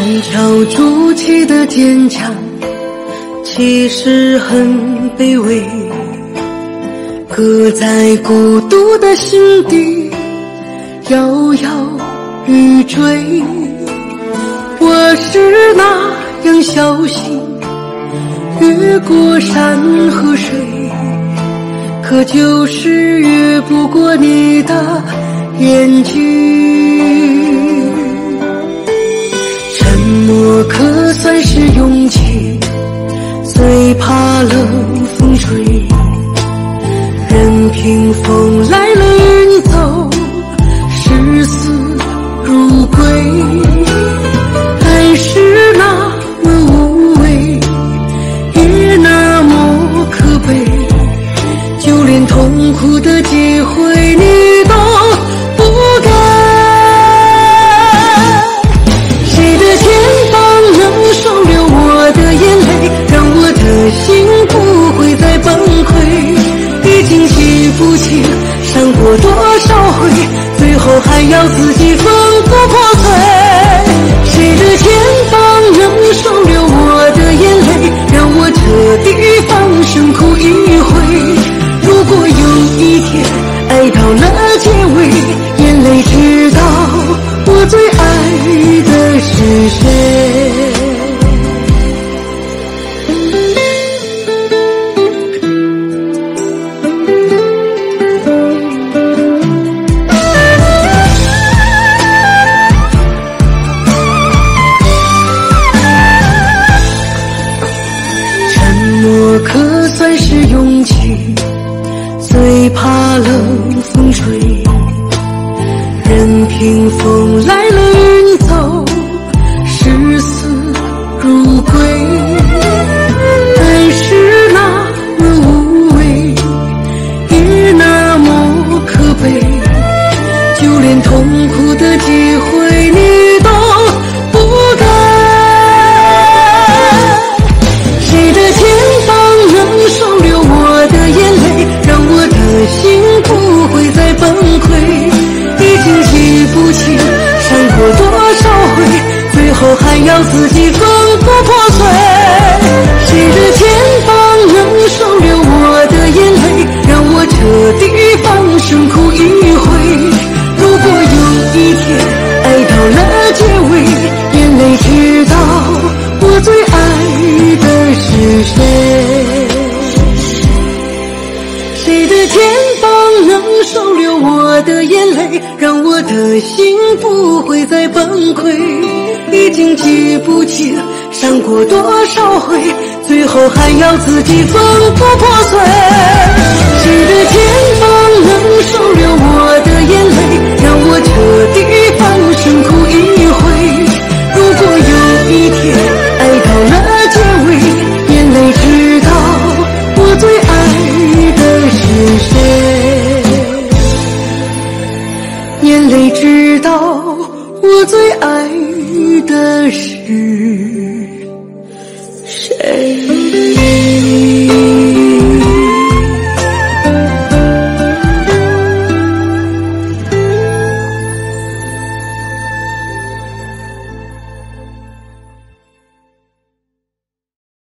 静悄筑起的坚强，其实很卑微，搁在孤独的心底，摇摇欲坠。我是那样小心，越过山和水，可就是越不过你的眼睛。勇气，最怕冷风吹，任凭风来了云走，视死如归。爱是那么无畏，也那么可悲，就连痛苦的机会你自己痛苦的机会你让我的心不会再崩溃？已经记不清伤过多少回，最后还要自己缝补破碎。谁的眼泪知道我最爱的是谁。